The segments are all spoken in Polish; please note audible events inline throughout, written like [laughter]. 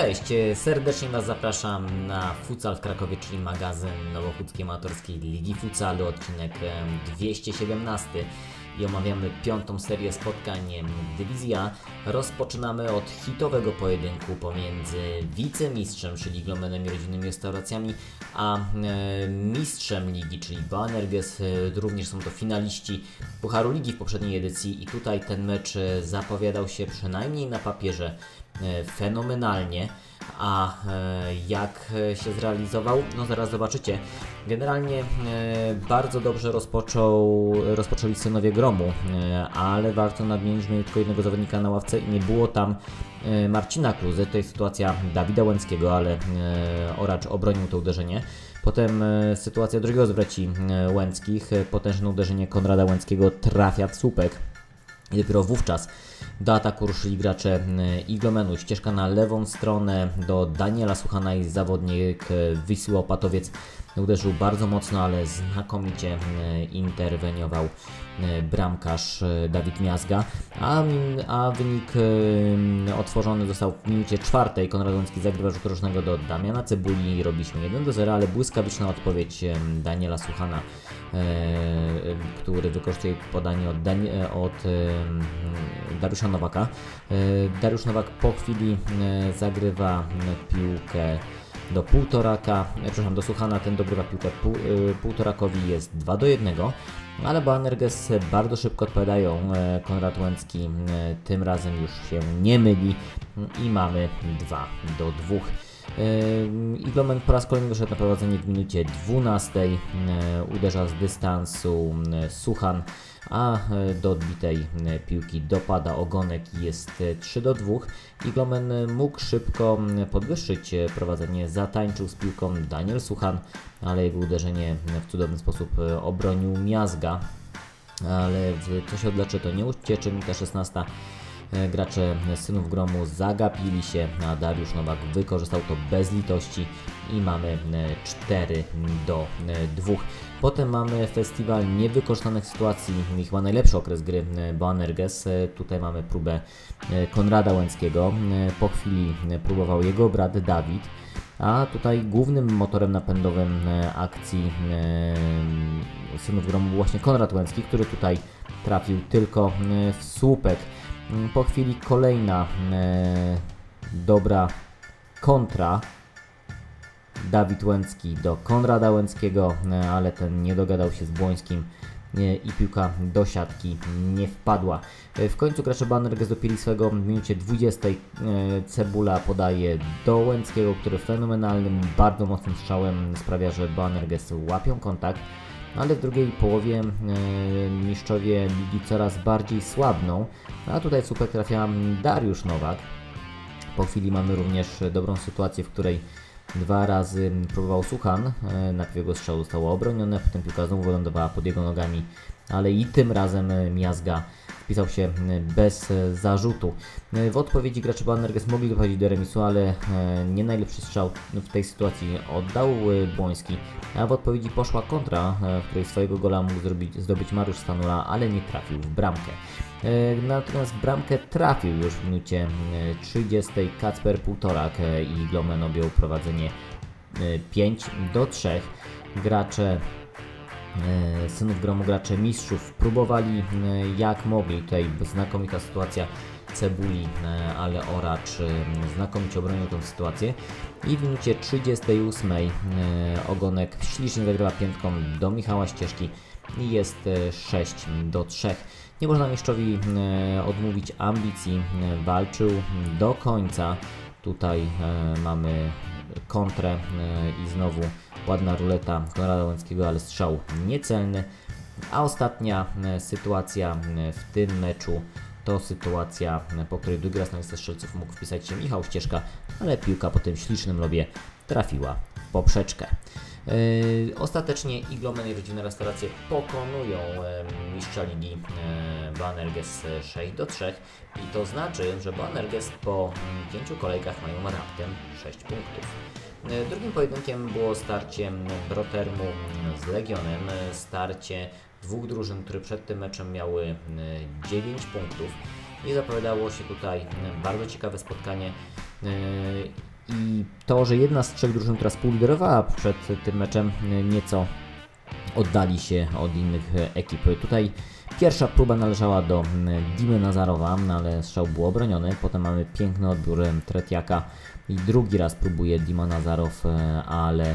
Cześć, serdecznie Was zapraszam na Futsal w Krakowie, czyli magazyn Nowochódzkiej Amatorskiej Ligi Futsalu, odcinek em, 217 i omawiamy piątą serię spotkań em, Dywizji A. Rozpoczynamy od hitowego pojedynku pomiędzy wicemistrzem, czyli Glomenem i rodzinnymi restauracjami, a mistrzem ligi, czyli Banerges. Również są to finaliści Pucharu Ligi w poprzedniej edycji i tutaj ten mecz e, zapowiadał się przynajmniej na papierze fenomenalnie. A e, jak e, się zrealizował? No zaraz zobaczycie. Generalnie e, bardzo dobrze rozpoczął, rozpoczęli synowie Gromu, e, ale warto nadmienić, że mieli tylko jednego zawodnika na ławce i nie było tam e, Marcina Kluzy. To jest sytuacja Dawida Łęckiego, ale e, Oracz obronił to uderzenie. Potem e, sytuacja drugiego z braci e, Łęckich, e, potężne uderzenie Konrada Łęckiego trafia w słupek. I dopiero wówczas do ataku ruszyli gracze Iglomenu. Ścieżka na lewą stronę do Daniela Suchana i zawodnik e, Wisły Opatowiec uderzył bardzo mocno, ale znakomicie e, interweniował e, bramkarz e, Dawid Miazga, a, a wynik otworzony został w minucie czwartej. Konrad Łęcki zagrywa rzut rożnego do Damiana Cebuli robiliśmy 1 do 0, ale błyskawiczna odpowiedź Daniela Suchana który wykorzystuje podanie od, Dani- od Dariusza Nowaka. Dariusz Nowak po chwili zagrywa piłkę do półtoraka, e, przepraszam, do Suchana, ten dogrywa piłkę pół, e, półtorakowi, jest 2 do 1, ale Banerges bardzo szybko odpowiadają, e, Konrad Łęcki tym razem już się nie myli i mamy 2 do 2. Iglomen po raz kolejny wyszedł na prowadzenie w minucie 12. E, Uderza z dystansu Suchan, a e, do odbitej e, piłki dopada ogonek i jest e, 3 do 2. Iglomen e, mógł szybko podwyższyć e, prowadzenie, zatańczył z piłką Daniel Suchan, ale jego uderzenie w cudowny sposób e, obronił Miazga. Ale w- co się odleczy, to nie ucieczy. Minuta 16. E, Gracze Synów Gromu zagapili się, a Dariusz Nowak wykorzystał to bez litości i mamy e, 4 do 2. Potem mamy festiwal niewykorzystanych sytuacji, i chyba najlepszy okres gry e, Boanerges. E, Tutaj mamy próbę e, Konrada Łęckiego. E, Po chwili e, próbował jego brat Dawid. A tutaj głównym motorem napędowym e, akcji e, Synów Gromu był właśnie Konrad Łęcki, który tutaj trafił tylko e, w słupek. Mm, Po chwili kolejna dobra kontra. Dawid Łęcki do Konrada Łęckiego, ale ten nie dogadał się z Błońskim i piłka do siatki nie wpadła. E, W końcu gracze Banerges dopięli swego w minucie 20. e, Cebula podaje do Łęckiego, który fenomenalnym, bardzo mocnym strzałem sprawia, że Banerges łapią kontakt. Ale w drugiej połowie e, mistrzowie ligi coraz bardziej słabną, a tutaj w słupek trafia Dariusz Nowak. Po chwili mamy również dobrą sytuację, w której dwa razy próbował Suchan. E, Najpierw jego strzał zostało obronione, potem piłka znowu wylądowała pod jego nogami, ale i tym razem e, Miazga wpisał się e, bez zarzutu. W odpowiedzi gracze Banerges mogli doprowadzić do remisu, ale nie najlepszy strzał w tej sytuacji oddał Błoński, a w odpowiedzi poszła kontra, w której swojego gola mógł zrobić, zdobyć Mariusz Stanula, ale nie trafił w bramkę. E, Natomiast bramkę trafił już w minucie e, 30 Kacper Półtorak e, i Glomen objął prowadzenie e, 5 do 3. Gracze e, synów gromu, gracze mistrzów próbowali e, jak mogli. Tutaj znakomita sytuacja Cebuli, e, ale Oracz e, znakomicie obronił tę sytuację. I w minucie 38 e, Ogonek ślicznie zagrywa piętką do Michała Ścieżki i jest e, 6 do 3. Nie można mistrzowi e, odmówić ambicji, e, walczył do końca. Tutaj e, mamy kontrę i znowu ładna ruleta Konrada Łęckiego, ale strzał niecelny. A ostatnia sytuacja w tym meczu to sytuacja, po której drugi raz na listę strzelców mógł wpisać się Michał Ścieżka, ale piłka po tym ślicznym lobie trafiła w poprzeczkę. Yy, ostatecznie Iglomen i rodzinne restauracje pokonują e, mistrza ligi e, Banerges 6 do 3 i to znaczy, że Banerges po mm, pięciu kolejkach mają raptem 6 punktów. E, Drugim pojedynkiem było starcie Brotermu z Legionem, e, starcie dwóch drużyn, które przed tym meczem miały e, 9 punktów i zapowiadało się tutaj e, bardzo ciekawe spotkanie. E, to, że jedna z trzech drużyn, która współliderowała przed tym meczem, nieco oddali się od innych ekip. Tutaj pierwsza próba należała do Dimy Nazarowa, ale strzał był obroniony. Potem mamy piękny odbiór Tretiaka i drugi raz próbuje Dima Nazarow, ale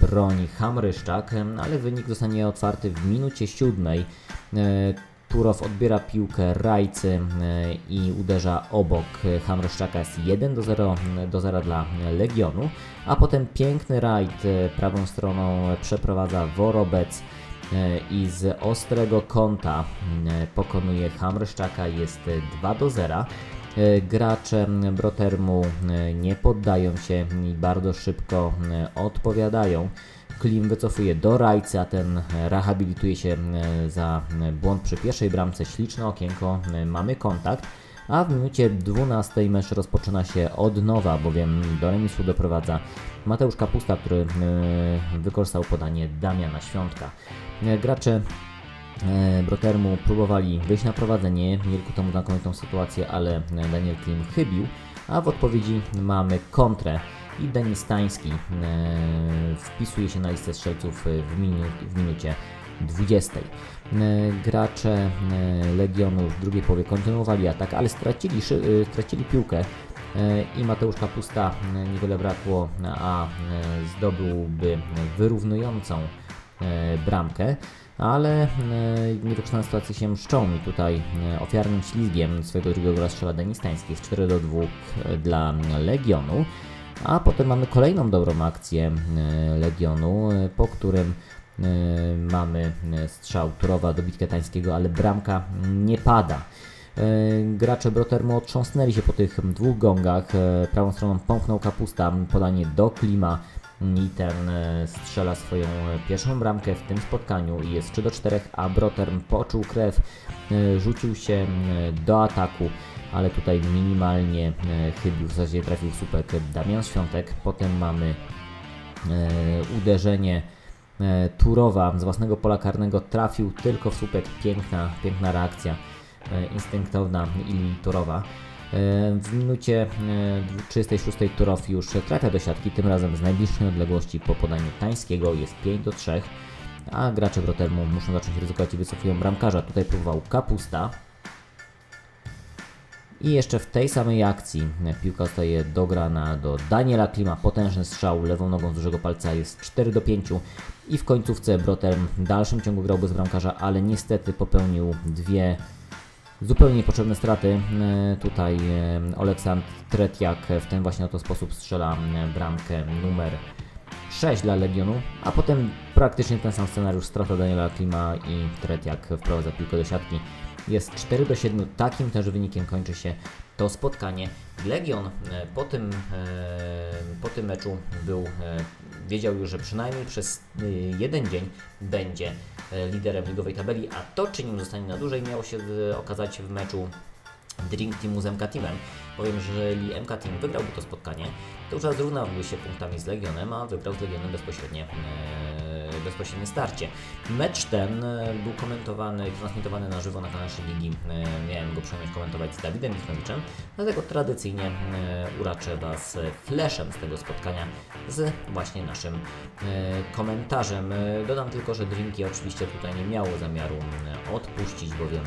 broni Hamryszczak, ale wynik zostanie otwarty w minucie siódmej. E, Turow odbiera piłkę Rajcy e, i uderza obok Hamryszczaka. Jest 1 do 0, do 0 dla Legionu, a potem piękny rajd e, prawą stroną przeprowadza Worobec e, i z ostrego kąta e, pokonuje Hamryszczaka. Jest 2 do 0. E, Gracze Brotermu e, nie poddają się i bardzo szybko e, odpowiadają. Klim wycofuje do Rajcy, a ten e, rehabilituje się e, za e, błąd przy pierwszej bramce. Śliczne okienko, mamy kontakt. A w minucie 12 mecz rozpoczyna się od nowa, bowiem do remisu doprowadza Mateusz Kapusta, który wykorzystał podanie Damiana Świątka. Gracze Brotermu próbowali wyjść na prowadzenie, mieli ku temu znakomitą sytuację, ale Daniel Klim chybił, a w odpowiedzi mamy kontrę i Denis Stański e, wpisuje się na listę strzelców e, w, minu, w minucie 20. E, Gracze Legionu w drugiej połowie kontynuowali atak, ale stracili, stracili piłkę i Mateusz Kapusta niewiele brakło, a zdobyłby wyrównującą bramkę, ale e, niewykorzystane sytuacje się mszczą i tutaj ofiarnym ślizgiem swojego drugiego strzela Denis Stański jest 4 do 2 e, dla Legionu. A potem mamy kolejną dobrą akcję e, Legionu, e, po którym e, mamy strzał Turowa do Bitketańskiego, ale bramka nie pada. Gracze Brotermu otrząsnęli się po tych dwóch gongach. Prawą stroną pomknął kapusta, podanie do Klima i ten strzela swoją pierwszą bramkę w tym spotkaniu i jest 3 do 4, a Broterm poczuł krew, rzucił się do ataku, ale tutaj minimalnie e, chybił, w zasadzie trafił słupek Damian Świątek. Potem mamy e, uderzenie e, Turowa z własnego pola karnego, trafił tylko w słupek, piękna, piękna reakcja instynktowna Ili Turowa. W minucie e, 36 Turow już trafia do siatki, tym razem z najbliższej odległości po podaniu Tańskiego jest 5 do 3, a gracze Brotermu muszą zacząć ryzykować i wycofują bramkarza. Tutaj próbował Kapusta, i jeszcze w tej samej akcji piłka zostaje dograna do Daniela Klima. Potężny strzał lewą nogą z dużego palca jest 4 do 5. I w końcówce Broterm w dalszym ciągu grał bez bramkarza, ale niestety popełnił dwie zupełnie niepotrzebne straty. E, Tutaj e, Oleksandr Tretiak w ten właśnie oto sposób strzela e, bramkę numer 6 dla Legionu, a potem praktycznie ten sam scenariusz, strata Daniela Klima i Tretiak wprowadza piłkę do siatki. Jest 4 do 7, takim też wynikiem kończy się to spotkanie. Legion e, po tym, e, po tym meczu był, e, wiedział już, że przynajmniej przez jeden dzień będzie liderem ligowej tabeli, a to czy nim zostanie na dłużej miało się okazać w meczu Drink Teamu z MK Teamem, bowiem jeżeli MK Team wygrałby to spotkanie, to już zrównałby się punktami z Legionem, a wygrał z Legionem bezpośrednie, e, bezpośrednie starcie. Mecz ten e, był komentowany transmitowany na żywo na kanale Ligi. E, miałem go przyjemność komentować z Dawidem Michnowiczem, dlatego tradycyjnie e, uraczę Was fleszem z tego spotkania z właśnie naszym komentarzem. Dodam tylko, że Drinki oczywiście tutaj nie miało zamiaru odpuścić, bowiem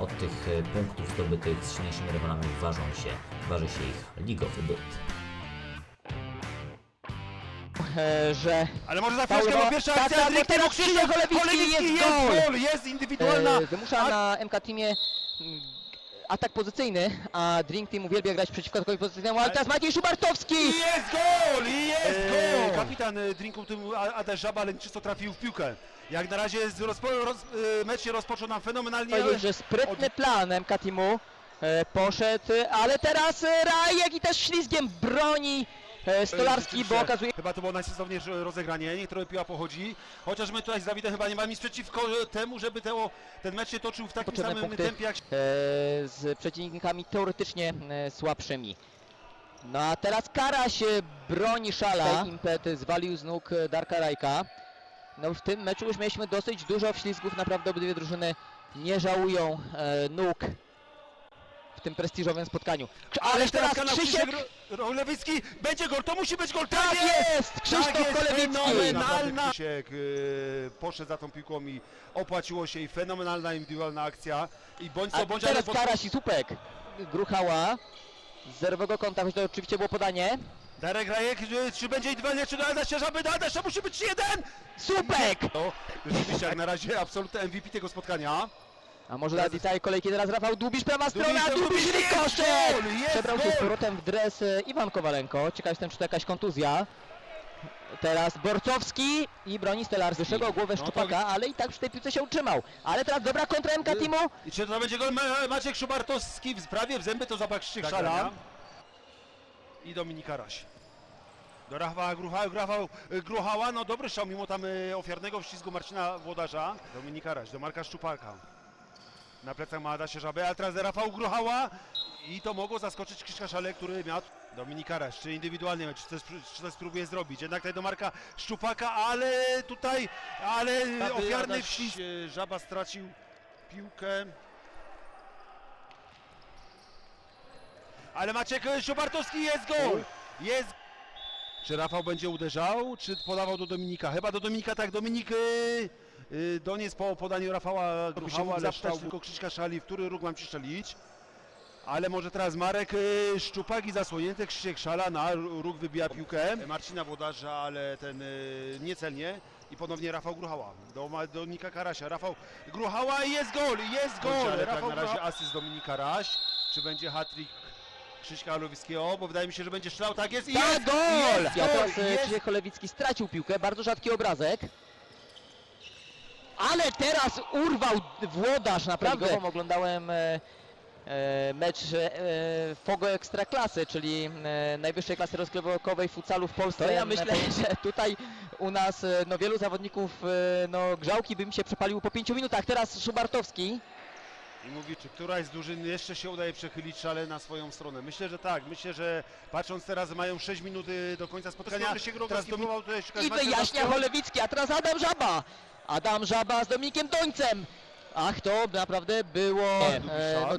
od tych punktów zdobytych z silniejszymi rywalami ważą się, waży się ich ligowy byt. E, że Ale może za chwileczkę, bo pierwsza akcja, tak, bo Drink teraz Teamu, Krzysztof Krzysztof Olewicki, Olewicki, jest gol! gol! Jest indywidualna e, wymusza na MK Teamie mm, atak pozycyjny, a Drink Team uwielbia grać przeciwko atakowi pozycyjnemu, ale teraz Maciej Szubartowski! I jest gol! I jest Eee. gol! Kapitan e, Drinkum tym Adaś Żaba, czysto trafił w piłkę. Jak na razie z rozpo, roz, e, mecz się rozpoczął nam fenomenalnie, ale Powiedzieć, że sprytny plan MK Teamu e, poszedł, ale teraz Rajek i też ślizgiem broni e, Stolarski, bo okazuje Chyba to było najsensowniejsze rozegranie, trochę piła pochodzi. Chociaż my tutaj z Dawidem chyba nie mamy nic przeciwko temu, żeby to, ten mecz się toczył w takim Potrzebne samym punkty. tempie jak e, z przeciwnikami teoretycznie e, słabszymi. No a teraz Karaś e, broni szala. Impet zwalił z nóg e, Darka Rajka. No w tym meczu już mieliśmy dosyć dużo wślizgów, naprawdę obydwie drużyny nie żałują e, nóg tym prestiżowym spotkaniu. Krz- Ależ Ależ teraz Krzysiek! Rolewicki, będzie gol, to musi być gol, Tak jest! Krzysztof tak jest, Kolewicki! fenomenalna. Krzysiek yy, poszedł za tą piłką i opłaciło się i fenomenalna indywidualna akcja. I bądź co A bądź, teraz ale Karaś i Supek. Gruchała. Z zerowego kąta, choć to oczywiście było podanie. Darek Rajek, yy, czy będzie indywidualnie, czy da się, żeby dać, to musi być jeden! Supek! No, rzeczywiście jak na razie absolutny MVP tego spotkania. A może na całej kolejki teraz Rafał Dubisz, prawa strona, rikoszet! gol, jest Przebrał się z powrotem w dres e, Iwan Kowalenko. Ciekaw jestem, czy to jakaś kontuzja. Teraz Borcowski i broni Stelar. Wyszedł o głowę No to- Szczupaka, ale i tak przy tej piłce się utrzymał. Ale teraz dobra kontra MK Timu. I czy to będzie gol Ma- Maciek Szubartowski w prawie w zęby, to zapach Krzyk Szala. Zagrania. I Dominika Raś. Do Rafała Grucha, Rafał y, Gruchała, no dobry strzał, mimo tam y, ofiarnego wślizgu Marcina Włodarza. Dominika Raś, do Marka Szczupaka. Na plecach ma Adasia Żabę, a teraz Rafał Gruchała i to mogło zaskoczyć Krzyszka Szale, który miał Dominika Raś, czy indywidualnie, czy coś, czy coś spróbuje zrobić. Jednak tutaj do Marka Szczupaka, ale tutaj, ale Aby ofiarny Adaś- wślizg. y, Żaba stracił piłkę. Ale Maciek e, Szubartowski jest gol! Jest! Czy Rafał będzie uderzał, czy podawał do Dominika? Chyba do Dominika, tak. Dominik yy, yy, doniósł po podaniu Rafała Gruchała, ształu. tylko Krzyśka Szali, w który róg mam ci strzelić. Ale może teraz Marek yy, Szczupaki zasłonięty, Krzysiek Szala na róg wybija piłkę. Marcina Włodarza, ale ten yy, niecelnie. I ponownie Rafał Gruchała do, Ma- do Nika Karasia. Rafał Gruchała i jest gol! Jest gol! Ale tak Rafał na razie asyst Dominika Raś. Czy będzie hat-trick Krzyśka Alowickiego? Bo wydaje mi się, że będzie strzelał. Tak jest! i Tak, jest! gol! Jest Ja gol! teraz e, Jest Krzysiek Cholewicki stracił piłkę, bardzo rzadki obrazek. Ale teraz urwał Włodarz, naprawdę. Prawidłową oglądałem e, e, mecz e, Fogo Ekstraklasy, czyli e, najwyższej klasy rozgrywkowej futsalu w Polsce. To ja myślę, że [laughs] tutaj u nas no, wielu zawodników no, grzałki by mi się przepalił po pięciu minutach. Teraz Szubartowski. I mówi, czy któraś z drużyn jeszcze się udaje przechylić szale na swoją stronę. Myślę, że tak. Myślę, że patrząc teraz mają 6 minut do końca spotkania. Strony się Teraz szukać I wyjaśnia Zaskiego. Cholewicki, a teraz Adam Żaba. Adam Żaba z Dominikiem Dońcem. Ach, to naprawdę było... E, no,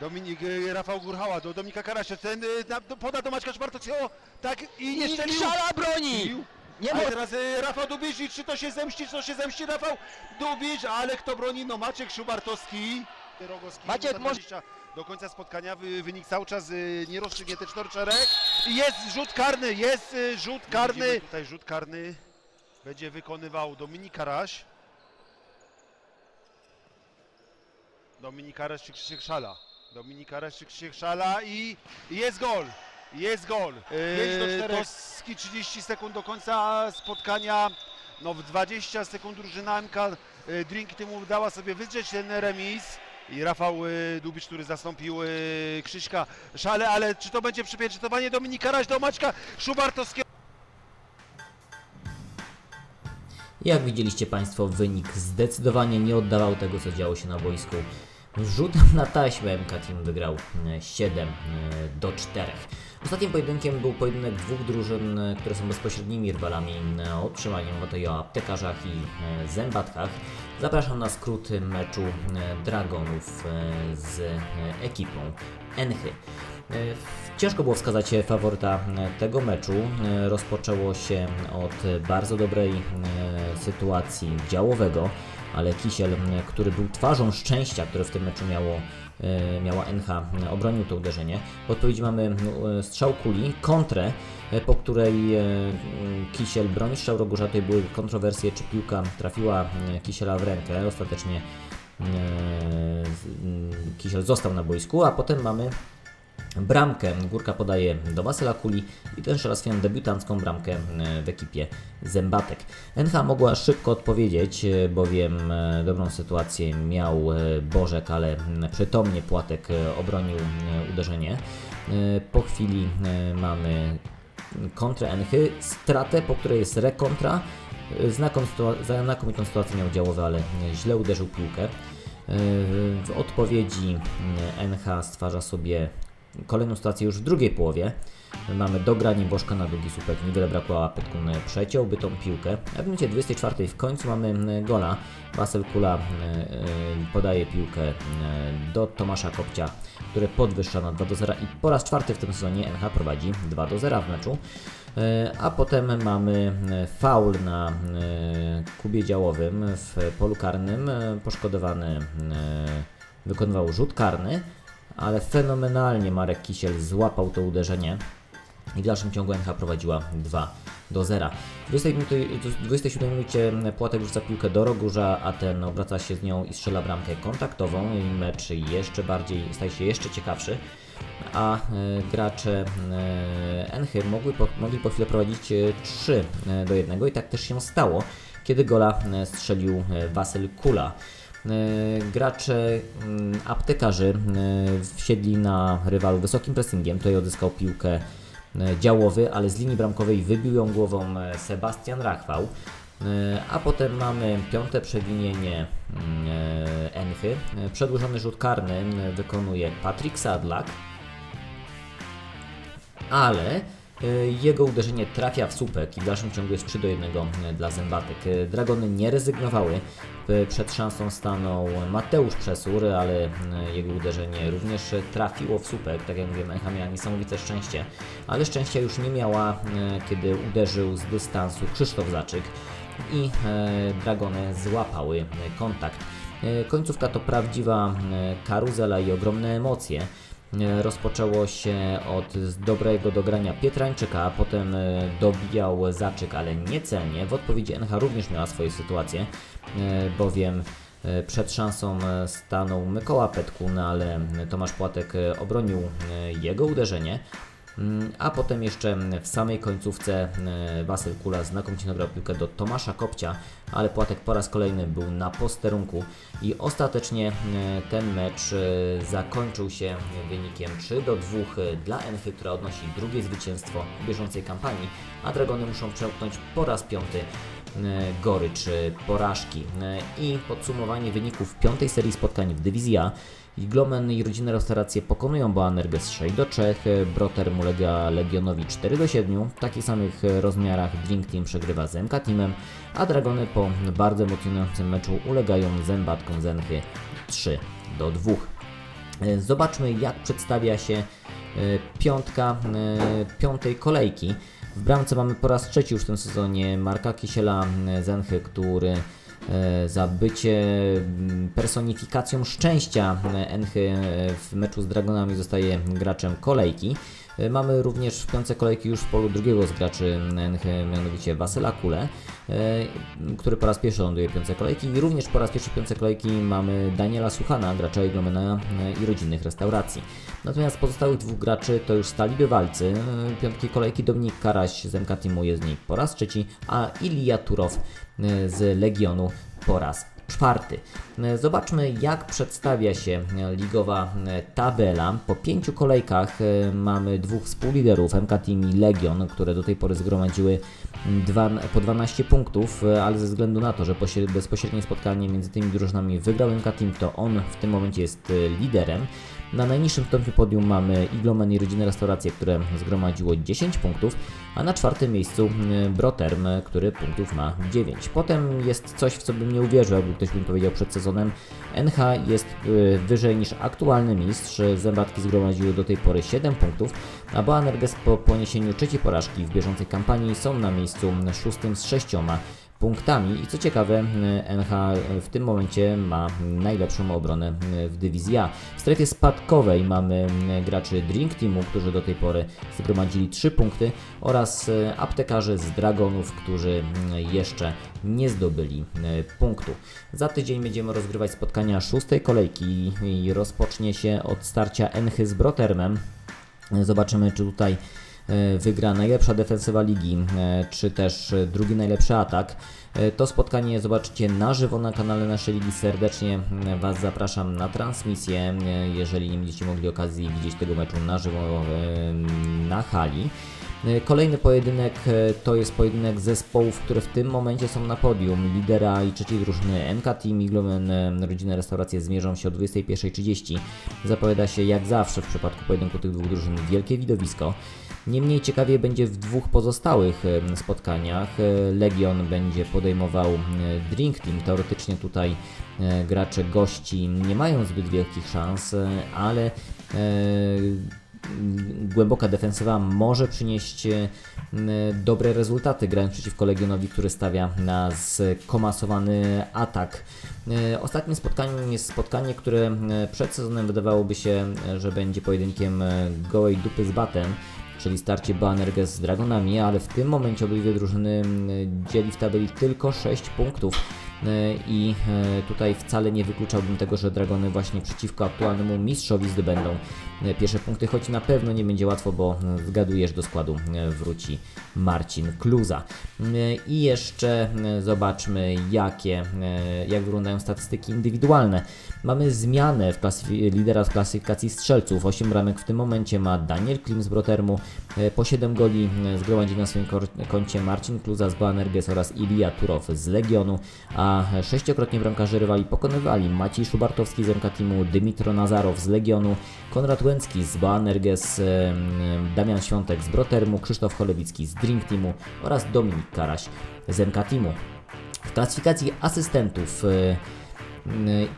Dominik, y, Rafał Gurchała do Dominika Karasia. Ten y, na, do, poda do Maćka Szbartowskiego. Tak i nie I strzelił. Krzala broni! Nie A teraz Rafał Dubisz i czy to się zemści, czy to się zemści Rafał Dubisz, ale kto broni? No Maciek Szubartowski. Rogowski, Maciek, 20 do końca spotkania, wy, wynik cały czas y, nierozstrzygnięty czterczerek. Jest rzut karny, jest y, rzut karny. Widzimy tutaj rzut karny będzie wykonywał Dominik Karaś. Dominik Karaś czy Krzysiek Szala. Dominik Karaś czy Krzysiek Szala i jest gol. Jest gol. 5 do 4. Toski 30 sekund do końca spotkania. No w 20 sekund drużyna MK y, Drink Teamu dała sobie wydrzeć ten remis. I Rafał y, Dubicz, który zastąpił y, Krzyśka Szale, ale czy to będzie przypieczętowanie Dominika Raś do Maćka Szubartowskiego? Jak widzieliście Państwo, wynik zdecydowanie nie oddawał tego, co działo się na boisku. Rzut na taśmę MK wygrał e, 7 e, do 4. Ostatnim pojedynkiem był pojedynek dwóch drużyn, e, które są bezpośrednimi rywalami e, o utrzymanie motyli o aptekarzach i e, zębatkach. Zapraszam na skrót meczu e, Dragonów e, z e, ekipą Enchy. E, Ciężko było wskazać faworyta e, tego meczu. E, Rozpoczęło się od bardzo dobrej e, sytuacji działowego, ale Kisiel, który był twarzą szczęścia, które w tym meczu miało, miała NH, obronił to uderzenie. W odpowiedzi mamy strzał kuli, kontrę, po której e, m, Kisiel broni strzał Rogurza. Tutaj były kontrowersje, czy piłka trafiła Kisiela w rękę. Ostatecznie m, z- m, Kisiel został na boisku, a potem mamy Bramkę Górka podaje do Wasyla Kuli i ten raz swoją debiutancką bramkę e, w ekipie Zębatek. NH mogła szybko odpowiedzieć, e, bowiem e, dobrą sytuację miał Bożek, ale przytomnie Płatek obronił uderzenie. Po chwili mamy kontrę Enchy, stratę, po której jest rekontra. Znakomitą sytuację miał działowy, ale źle uderzył piłkę. W odpowiedzi NH stwarza sobie kolejną sytuację już w drugiej połowie. Mamy dogranie Bożka na długi słupek, niewiele brakło, a przeciąłby tą piłkę. A w minucie 24 w końcu mamy gola. Basel Kula podaje piłkę do Tomasza Kopcia, który podwyższa na 2 do 0 i po raz czwarty w tym sezonie NH prowadzi 2 do 0 w meczu. A potem mamy faul na kubie działowym w polu karnym. Poszkodowany wykonywał rzut karny, ale fenomenalnie Marek Kisiel złapał to uderzenie i w dalszym ciągu NH prowadziła 2 do 0. W 27 minucie Płatek rzuca piłkę do Rogurza, a ten obraca się z nią i strzela bramkę kontaktową i mecz jeszcze bardziej staje się jeszcze ciekawszy. A e, gracze e, Enchy mogli po, mogli po chwilę prowadzić 3 e, do 1 i tak też się stało, kiedy gola strzelił Wasyl Kula. Gracze mm, aptekarzy wsiedli na rywalu wysokim pressingiem, tutaj odzyskał piłkę E, działowy, ale z linii bramkowej wybił ją głową e, Sebastian Rachwał. E, a potem mamy piąte przewinienie mm, Enchy. Przedłużony rzut karny wykonuje Patrick Sadlak, ale jego uderzenie trafia w słupek i w dalszym ciągu jest 3 do 1 dla Zębatek. Dragony nie rezygnowały. Przed szansą stanął Mateusz Przesur, ale jego uderzenie również trafiło w słupek. Tak jak mówiłem, Echa miała niesamowite szczęście, ale szczęścia już nie miała, kiedy uderzył z dystansu Krzysztof Zaczyk i Dragony złapały kontakt. Końcówka to prawdziwa karuzela i ogromne emocje. E, rozpoczęło się od dobrego dogrania Pietrańczyka, a potem e, dobijał Zaczyk, ale niecelnie. W odpowiedzi NH również miała swoje sytuacje, e, bowiem przed szansą stanął Mykoła Petkun, ale Tomasz Płatek obronił jego uderzenie. Mm, a potem jeszcze w samej końcówce Wasyl Kula znakomicie nagrał piłkę do Tomasza Kopcia, ale Płatek po raz kolejny był na posterunku i ostatecznie e, ten mecz e, zakończył się wynikiem 3 do 2 dla Enchy, która odnosi drugie zwycięstwo w bieżącej kampanii, a Dragony muszą przełknąć po raz piąty e, gorycz porażki. I podsumowanie wyników piątej serii spotkań w Dywizji A. Iglomen i rodzinne restauracje pokonują Boanerges 6 do 3, Broter ulega Legionowi 4 do 7, w takich samych rozmiarach Drink Team przegrywa z MK Teamem, a Dragony po bardzo emocjonującym meczu ulegają zębatkom Zenchy 3 do 2. Zobaczmy jak przedstawia się e, piątka e, piątej kolejki. W bramce mamy po raz trzeci już w tym sezonie Marka Kisiela e, Zenchy, który za bycie personifikacją szczęścia Enchy w meczu z Dragonami zostaje graczem kolejki. E, mamy również w piące kolejki już w polu drugiego z graczy mianowicie Wasyla Kule, e, który po raz pierwszy ląduje w piące kolejki i również po raz pierwszy w piące kolejki mamy Daniela Suchana, gracza Iglomena e, i rodzinnych restauracji. Natomiast pozostałych dwóch graczy to już stali bywalcy. Piątki kolejki Dominik Karaś z MK Teamu jest z nich po raz trzeci, a Ilia Turow z Legionu po raz czwarty. Zobaczmy jak przedstawia się ligowa tabela. Po pięciu kolejkach e, mamy dwóch współliderów MK Team i Legion, które do tej pory zgromadziły dwa, po 12 punktów, e, ale ze względu na to, że bezpośrednie spotkanie między tymi drużynami wygrał MK Team, to on w tym momencie jest e, liderem. Na najniższym stopniu podium mamy Igloman i Rodzinne Restauracje, które zgromadziło 10 punktów, a na czwartym miejscu mm, Broterm, który punktów ma 9. Potem jest coś, w co bym nie uwierzył, jakby ktoś mi powiedział przed sezonem. NH jest y, wyżej niż aktualny mistrz, Zębatki zgromadziły do tej pory 7 punktów, a Boanerges po poniesieniu trzeciej porażki w bieżącej kampanii są na miejscu szóstym z sześcioma punktami i co ciekawe NH w tym momencie ma najlepszą obronę w dywizji A. W strefie spadkowej mamy graczy Drink Teamu, którzy do tej pory zgromadzili 3 punkty oraz aptekarzy z Dragonów, którzy jeszcze nie zdobyli punktu. Za tydzień będziemy rozgrywać spotkania szóstej kolejki i rozpocznie się od starcia Enchy z Brotermem. Zobaczymy, czy tutaj E, wygra najlepsza defensywa ligi, e, czy też drugi najlepszy atak. E, to spotkanie zobaczycie na żywo na kanale naszej ligi. Serdecznie Was zapraszam na transmisję, jeżeli nie będziecie mogli okazji widzieć tego meczu na żywo na hali. Kolejny pojedynek to jest pojedynek zespołów, które w tym momencie są na podium. Lidera i trzeciej drużyny MK Team i Glowen Rodzinne Restauracje zmierzą się o 21.30. Zapowiada się jak zawsze w przypadku pojedynku tych dwóch drużyn wielkie widowisko. Niemniej ciekawie będzie w dwóch pozostałych spotkaniach. Legion będzie podejmował Drink Team. Teoretycznie tutaj gracze gości nie mają zbyt wielkich szans, ale głęboka defensywa może przynieść dobre rezultaty grając przeciwko Legionowi, który stawia na skomasowany atak. Ostatnim spotkaniem jest spotkanie, które przed sezonem wydawałoby się, że będzie pojedynkiem gołej dupy z batem czyli starcie Banerges z Dragonami, ale w tym momencie obydwie drużyny dzieli w tabeli tylko 6 punktów. E, i e, tutaj wcale nie wykluczałbym tego, że Dragony właśnie przeciwko aktualnemu mistrzowi zdobędą pierwsze punkty, choć na pewno nie będzie łatwo, bo zgadujesz do składu wróci Marcin Kluza. I jeszcze zobaczmy jakie, jak wyglądają statystyki indywidualne. Mamy zmianę w lidera w klasyfikacji strzelców. 8 bramek w tym momencie ma Daniel Klim z Brotermu, po 7 goli zgromadzili na swoim koncie Marcin Kluza z Boanerges oraz Ilia Turow z Legionu, a sześciokrotnie bramkarze rywali pokonywali Maciej Szubartowski z MK Teamu, Dymitro Nazarow z Legionu, Konrad Łęcki z Boanerges, Damian Świątek z Brotermu, Krzysztof Cholewicki z Drink Teamu oraz Dominik Karaś z MK Teamu. W klasyfikacji asystentów e,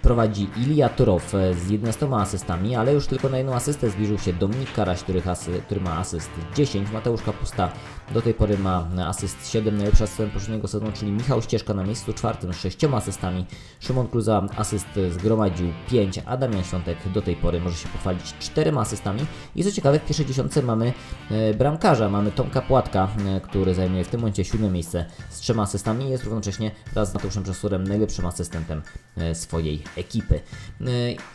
prowadzi Ilia Turow e, z 11 asystami, ale już tylko na jedną asystę zbliżył się Dominik Karaś, który, który ma asyst 10. Mateusz Kapusta do tej pory ma asyst 7, najlepszy asystent poprzedniego sezonu, czyli Michał Ścieżka na miejscu czwartym z 6 asystami. Szymon Kluza asyst zgromadził 5, a Damian Świątek do tej pory może się pochwalić 4 asystami. I co ciekawe, w pierwszej dziesiątce mamy e, bramkarza, mamy Tomka Płatka, e, który zajmuje w tym momencie siódme miejsce z 3 asystami i jest równocześnie wraz z Mateuszem Przesurem najlepszym asystentem e, swojej ekipy.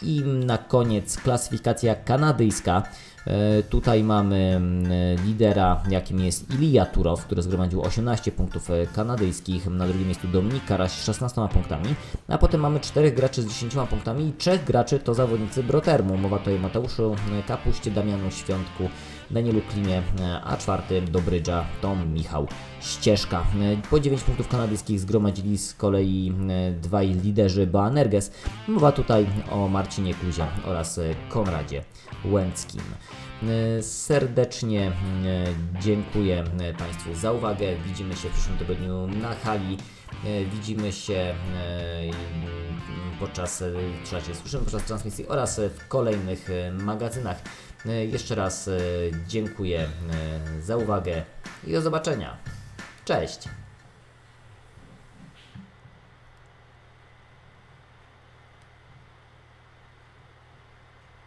I na koniec klasyfikacja kanadyjska. E, tutaj mamy mm, lidera, jakim jest Ilija Turow, który zgromadził 18 punktów e, kanadyjskich. Na drugim miejscu Dominik Karaś z 16 punktami. A potem mamy 4 graczy z 10 punktami i 3 graczy to zawodnicy Brotermu. Mowa tutaj o Mateuszu Kapuście, Damianu Świątku, Danielu Klimie, e, a czwarty do brydża to Michał Ścieżka. Po 9 punktów kanadyjskich zgromadzili z kolei dwaj liderzy Boanerges. Mowa tutaj o Marcinie Kluzie oraz Konradzie Łęckim. E, serdecznie e, dziękuję e, Państwu za uwagę. Widzimy się w przyszłym tygodniu na hali. Widzimy się podczas, trzeba się słyszymy podczas transmisji oraz w kolejnych magazynach. Jeszcze raz dziękuję za uwagę i do zobaczenia. Cześć!